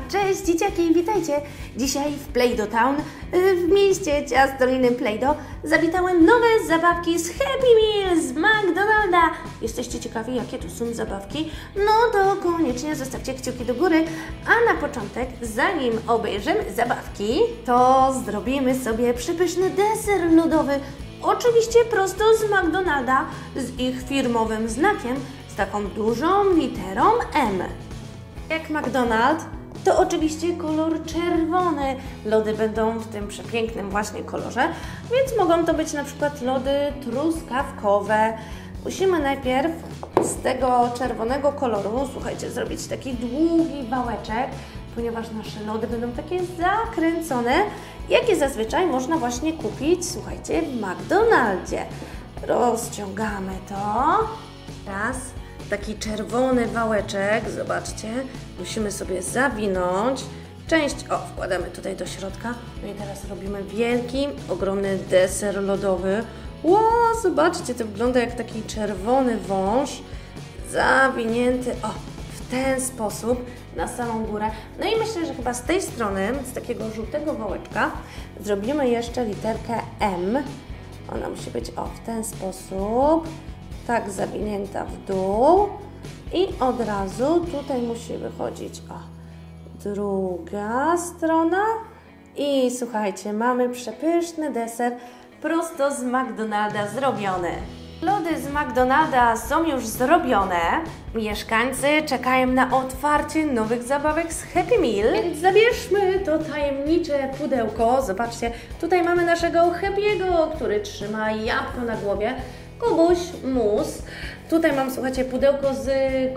Cześć dzieciaki, witajcie! Dzisiaj w Play-Do Town, y, w mieście ciastolinem Play-Do, zawitałem nowe zabawki z Happy Meal z McDonalda. Jesteście ciekawi, jakie to są zabawki? No to koniecznie zostawcie kciuki do góry. A na początek, zanim obejrzymy zabawki, to zrobimy sobie przepyszny deser lodowy. Oczywiście prosto z McDonalda, z ich firmowym znakiem, z taką dużą literą M. Jak McDonald's, to oczywiście kolor czerwony. Lody będą w tym przepięknym właśnie kolorze, więc mogą to być na przykład lody truskawkowe. Musimy najpierw z tego czerwonego koloru, słuchajcie, zrobić taki długi wałeczek, ponieważ nasze lody będą takie zakręcone, jakie zazwyczaj można właśnie kupić, słuchajcie, w McDonaldzie. Rozciągamy to. Raz, taki czerwony wałeczek, zobaczcie, musimy sobie zawinąć. Część, o, wkładamy tutaj do środka. No i teraz robimy wielki, ogromny deser lodowy. Ło, zobaczcie, to wygląda jak taki czerwony wąż, zawinięty, o, w ten sposób na samą górę. No i myślę, że chyba z tej strony, z takiego żółtego wałeczka, zrobimy jeszcze literkę M. Ona musi być, o, w ten sposób tak zawinięta w dół i od razu tutaj musi wychodzić o druga strona i słuchajcie, mamy przepyszny deser prosto z McDonalda zrobiony. Lody z McDonalda są już zrobione. Mieszkańcy czekają na otwarcie nowych zabawek z Happy Meal. Więc zabierzmy to tajemnicze pudełko. Zobaczcie, tutaj mamy naszego Happy'ego, który trzyma jabłko na głowie. Kubuś, mus. Tutaj mam, słuchajcie, pudełko z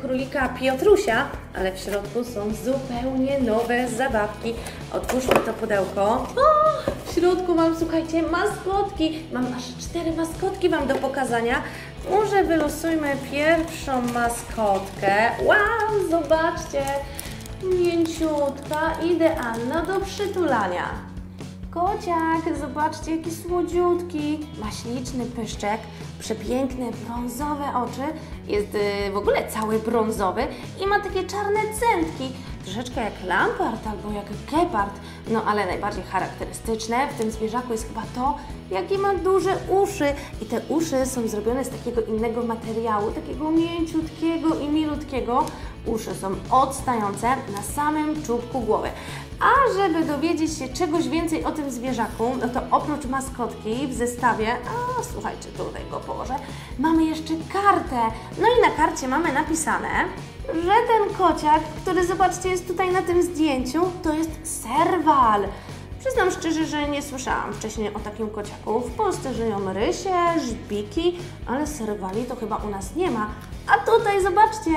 królika Piotrusia, ale w środku są zupełnie nowe zabawki. Otwórzmy to pudełko. O, w środku mam, słuchajcie, maskotki. Mam aż cztery maskotki Wam do pokazania. Może wylosujmy pierwszą maskotkę. Wow, zobaczcie, mięciutka, idealna do przytulania. Kociak, zobaczcie jaki słodziutki, ma śliczny pyszczek, przepiękne brązowe oczy, jest y, w ogóle cały brązowy i ma takie czarne centki, troszeczkę jak lampart albo jak gepard, no ale najbardziej charakterystyczne w tym zwierzaku jest chyba to, jakie ma duże uszy i te uszy są zrobione z takiego innego materiału, takiego mięciutkiego i milutkiego. Uszy są odstające na samym czubku głowy. A żeby dowiedzieć się czegoś więcej o tym zwierzaku, no to oprócz maskotki w zestawie, a słuchajcie, tutaj go położę, mamy jeszcze kartę. No i na karcie mamy napisane, że ten kociak, który zobaczcie jest tutaj na tym zdjęciu, to jest serwal. Przyznam szczerze, że nie słyszałam wcześniej o takim kociaku. W Polsce żyją rysie, żbiki, ale serwali to chyba u nas nie ma. A tutaj, zobaczcie,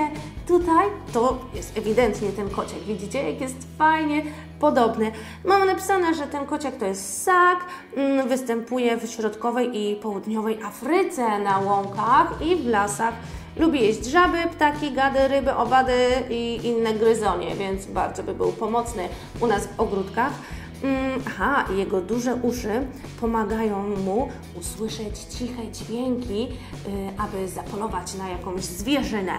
tutaj to jest ewidentnie ten kociak. Widzicie, jak jest fajnie podobny. Mamy napisane, że ten kociak to jest ssak, mm, występuje w środkowej i południowej Afryce na łąkach i w lasach. Lubi jeść żaby, ptaki, gady, ryby, owady i inne gryzonie, więc bardzo by był pomocny u nas w ogródkach. Mm, aha, jego duże uszy pomagają mu usłyszeć ciche dźwięki, yy, aby zapolować na jakąś zwierzynę.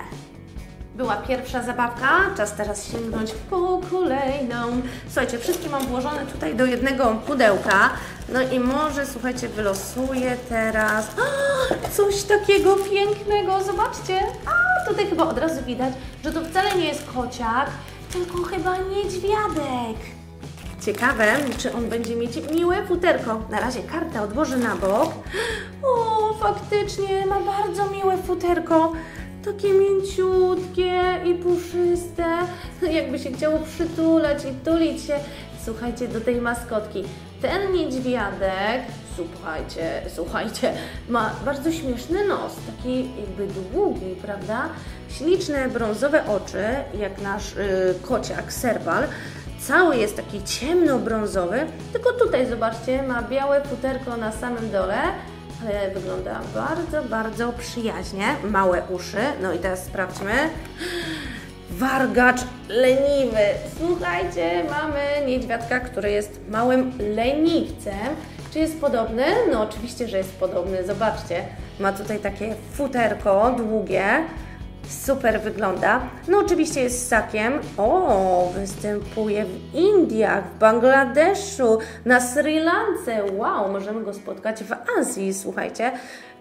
Była pierwsza zabawka, czas teraz sięgnąć po kolejną. Słuchajcie, wszystkie mam włożone tutaj do jednego pudełka. No i może, słuchajcie, wylosuję teraz o, coś takiego pięknego. Zobaczcie, a tutaj chyba od razu widać, że to wcale nie jest kociak, tylko chyba niedźwiadek. Ciekawe, czy on będzie mieć miłe futerko. Na razie kartę odłożę na bok. O, faktycznie ma bardzo miłe futerko. Takie mięciutkie i puszyste. Jakby się chciało przytulać i tulić się, słuchajcie, do tej maskotki. Ten niedźwiadek, słuchajcie, słuchajcie, ma bardzo śmieszny nos, taki jakby długi, prawda? Śliczne brązowe oczy, jak nasz yy, kociak, serwal. Cały jest taki ciemnobrązowy, tylko tutaj zobaczcie, ma białe futerko na samym dole, wygląda bardzo, bardzo przyjaźnie. Małe uszy. No i teraz sprawdźmy. Wargacz leniwy. Słuchajcie, mamy niedźwiadka, który jest małym leniwcem. Czy jest podobny? No oczywiście, że jest podobny. Zobaczcie, ma tutaj takie futerko długie. Super wygląda. No oczywiście jest ssakiem. O, występuje w Indiach, w Bangladeszu, na Sri Lance. Wow, możemy go spotkać w Azji, słuchajcie.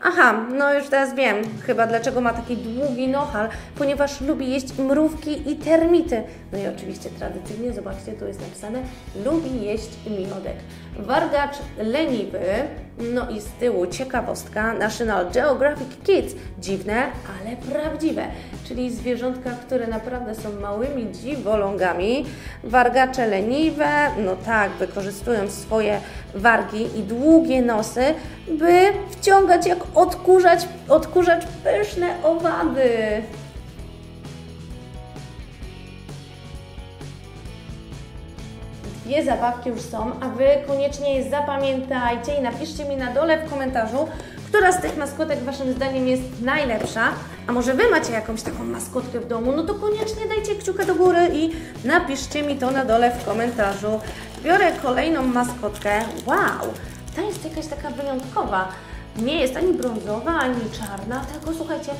Aha, no już teraz wiem, chyba dlaczego ma taki długi nohal, ponieważ lubi jeść mrówki i termity. No i oczywiście tradycyjnie, zobaczcie, tu jest napisane, lubi jeść miodek. Wargacz leniwy, no i z tyłu ciekawostka National Geographic Kids. Dziwne, ale prawdziwe, czyli zwierzątka, które naprawdę są małymi dziwolągami. Wargacze leniwe, no tak, wykorzystują swoje wargi i długie nosy, by wciągać jak odkurzać, odkurzacz pyszne owady. Dwie zabawki już są, a Wy koniecznie je zapamiętajcie i napiszcie mi na dole w komentarzu, która z tych maskotek Waszym zdaniem jest najlepsza. A może Wy macie jakąś taką maskotkę w domu? No to koniecznie dajcie kciuka do góry i napiszcie mi to na dole w komentarzu. Biorę kolejną maskotkę. Wow, ta jest jakaś taka wyjątkowa. Nie jest ani brązowa, ani czarna, tylko słuchajcie,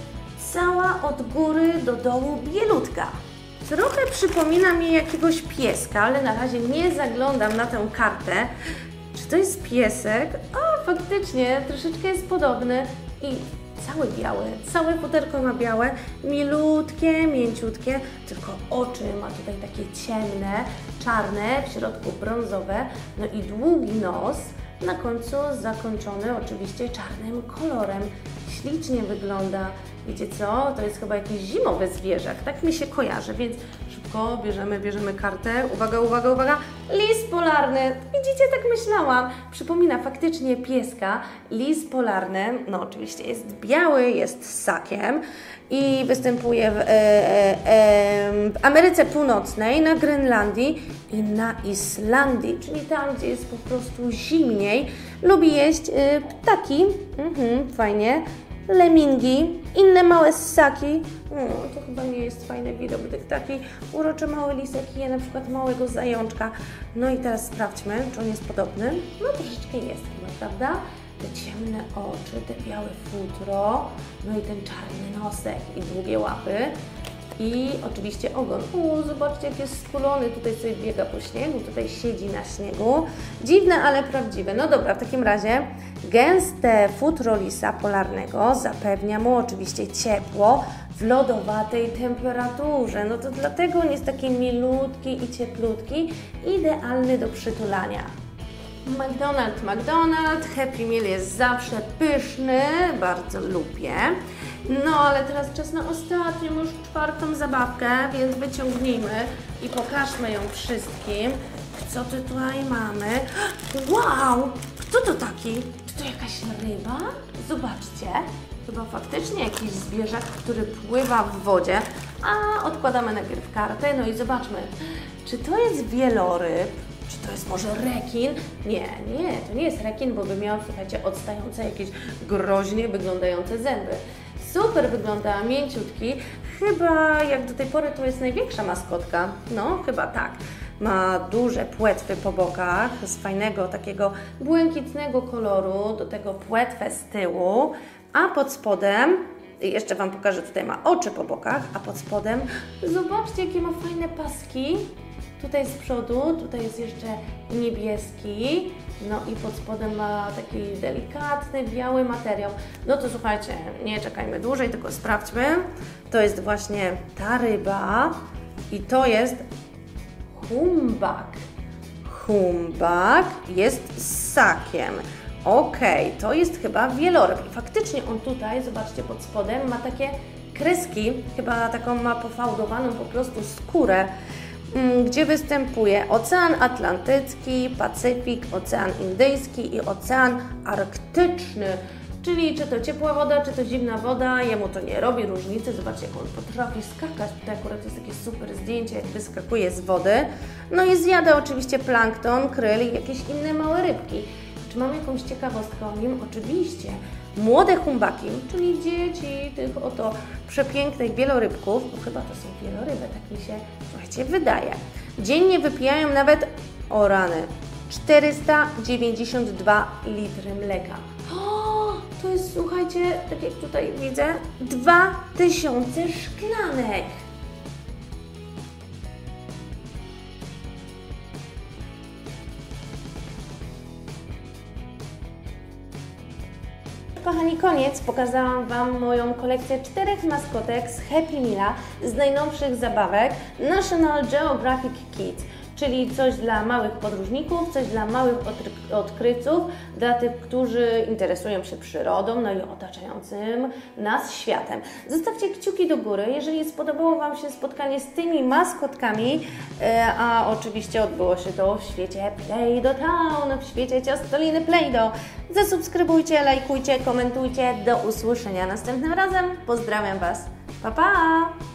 cała od góry do dołu bielutka. Trochę przypomina mi jakiegoś pieska, ale na razie nie zaglądam na tę kartę. Czy to jest piesek? O, faktycznie, troszeczkę jest podobny i cały biały, całe futerko ma białe, milutkie, mięciutkie, tylko oczy ma tutaj takie ciemne, czarne, w środku brązowe, no i długi nos, na końcu zakończony oczywiście czarnym kolorem. Ślicznie wygląda. Wiecie co? To jest chyba jakiś zimowy zwierzak, tak mi się kojarzy, więc szybko bierzemy, bierzemy kartę. Uwaga, uwaga, uwaga. Lis polarny. Widzicie, tak myślałam. Przypomina faktycznie pieska. Lis polarny, no oczywiście jest biały, jest ssakiem i występuje w, e, e, e, w Ameryce Północnej, na Grenlandii i na Islandii, czyli tam, gdzie jest po prostu zimniej. Lubi jeść e, ptaki, mhm, fajnie, lemingi, inne małe ssaki. No, to chyba nie jest fajny widok, gdy taki uroczy mały lisek je na przykład małego zajączka. No i teraz sprawdźmy, czy on jest podobny. No troszeczkę jest chyba, prawda? Te ciemne oczy, te białe futro, no i ten czarny nosek i długie łapy. I oczywiście ogon. U, zobaczcie, jak jest skulony. Tutaj sobie biega po śniegu, tutaj siedzi na śniegu. Dziwne, ale prawdziwe. No dobra, w takim razie gęste futro lisa polarnego zapewnia mu oczywiście ciepło w lodowatej temperaturze. No to dlatego on jest taki milutki i cieplutki, idealny do przytulania. McDonald's, McDonald's, Happy Meal jest zawsze pyszny, bardzo lubię. No ale teraz czas na ostatnią, już czwartą zabawkę, więc wyciągnijmy i pokażmy ją wszystkim. Co tutaj mamy? Wow! Kto to taki? Czy to jakaś ryba? Zobaczcie. Chyba faktycznie jakiś zwierzak, który pływa w wodzie. A odkładamy najpierw kartę, no i zobaczmy. Czy to jest wieloryb? Czy to jest może rekin? Nie, nie, to nie jest rekin, bo by miał, słuchajcie, odstające jakieś groźnie wyglądające zęby. Super wygląda, mięciutki. Chyba jak do tej pory to jest największa maskotka. No, chyba tak. Ma duże płetwy po bokach z fajnego takiego błękitnego koloru, do tego płetwę z tyłu, a pod spodem jeszcze Wam pokażę, tutaj ma oczy po bokach, a pod spodem zobaczcie, jakie ma fajne paski. Tutaj z przodu, tutaj jest jeszcze niebieski, no i pod spodem ma taki delikatny, biały materiał. No to słuchajcie, nie czekajmy dłużej, tylko sprawdźmy. To jest właśnie ta ryba i to jest humbak. Humbak jest ssakiem. Okej, okay, to jest chyba wieloryb. I faktycznie on tutaj, zobaczcie, pod spodem ma takie kreski, chyba taką ma pofałdowaną po prostu skórę. Mm, gdzie występuje Ocean Atlantycki, Pacyfik, Ocean Indyjski i Ocean Arktyczny. Czyli czy to ciepła woda, czy to zimna woda, jemu to nie robi różnicy. Zobaczcie, jak on potrafi skakać. Tutaj akurat jest takie super zdjęcie, jak wyskakuje z wody. No i zjada oczywiście plankton, kryl i jakieś inne małe rybki. Czy mam jakąś ciekawostkę o nim? Oczywiście. Młode humbaki, czyli dzieci tych oto przepięknych wielorybków, bo chyba to są wieloryby, tak mi się, słuchajcie, wydaje. Dziennie wypijają nawet, o rany, 492 litry mleka. O, To jest, słuchajcie, tak jak tutaj widzę, 2000 szklanek. Kochani, koniec. Pokazałam Wam moją kolekcję czterech maskotek z Happy Meala z najnowszych zabawek National Geographic Kids, czyli coś dla małych podróżników, coś dla małych odkry- odkrywców, dla tych, którzy interesują się przyrodą, no i otaczającym nas światem. Zostawcie kciuki do góry, jeżeli spodobało Wam się spotkanie z tymi maskotkami, e, a oczywiście odbyło się to w świecie Play do Town, w świecie ciastoliny Play do. Zasubskrybujcie, lajkujcie, komentujcie. Do usłyszenia następnym razem. Pozdrawiam Was. Pa, pa!